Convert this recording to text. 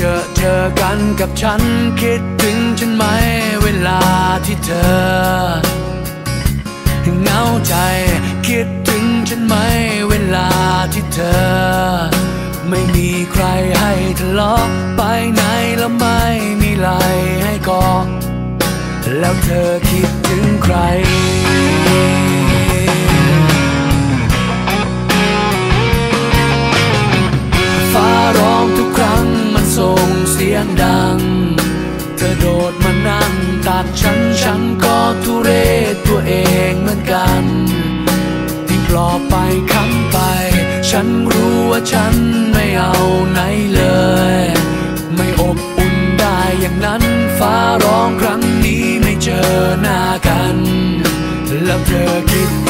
จอเจอกับฉันคิดถึงฉันไหมเวลาที่เธอเหงาใจคิดถึงฉันไหมเวลาที่เธอ ไม่มีใครให้ทะเลาะไปไหนแล้วไม่มีไหลให้กอดแล้วเธอคิดถึงใคร ยงดัง เธอโดดมานั่งตักฉันฉันก็ทุเรศตัวเองเหมือนกันที่ปลอบไปค้ำไป ฉันรู้ว่าฉันไม่เอาไหนเลย ไม่อบอุ่นได้อย่างนั้นฟ้าร้องครั้งนี้ไม่เจอหน้ากัน แล้วเธอคิด